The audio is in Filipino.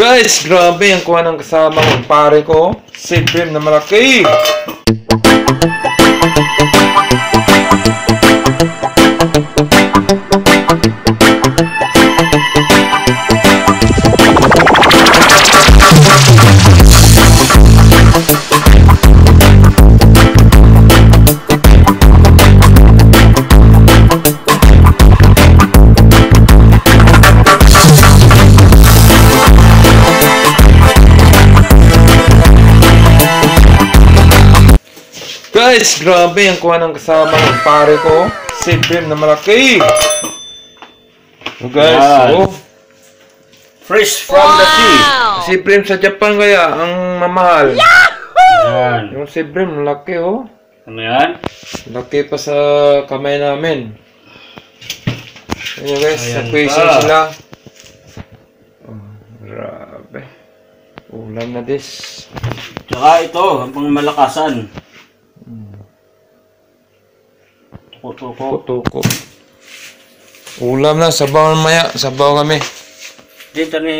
Guys, grabe ang kuha ng kasama ko. Pare ko, si Prim na malaki. Guys, grabe ang kuha ng kasama ko. Pare ko, si Prim na malaki. So guys, Yan. oh, Fresh from the sea. si Prim sa Japan kaya ang mamahal. Yan. Yung si Prim, laki oh. Ano yan? Laki pa sa kamay namin. Ayan guys, sa Ayan question pa. sila. Oh, grabe. Ulam na this. Tsaka ito, ang pangmalakasan. Tuko-tuko. Tuko. Ulam na, sabaw na maya. Sabaw kami. Dito ni...